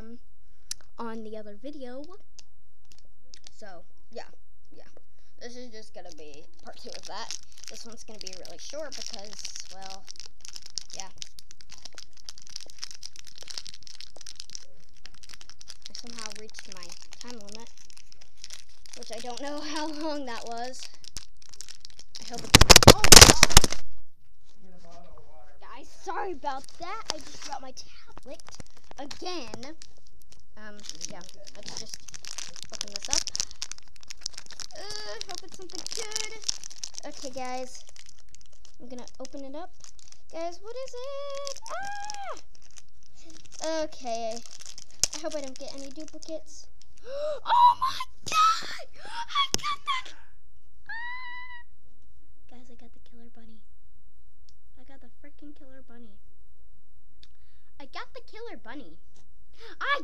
um, on the other video. So, yeah, yeah. This is just going to be part two of that. This one's going to be really short because, well, yeah. I somehow reached my time limit, which I don't know how long that was. I hope it's. Oh, God. Guys, sorry about that. I just dropped my tablet again. Um, yeah, let's just open this up. Uh, hope it's something good. Okay, guys, I'm gonna open it up. Guys, what is it? Ah! Okay, I hope I don't get any duplicates. Oh my god! I got that! Ah! Guys, I got the killer bunny. I got the freaking killer bunny. Killer bunny. I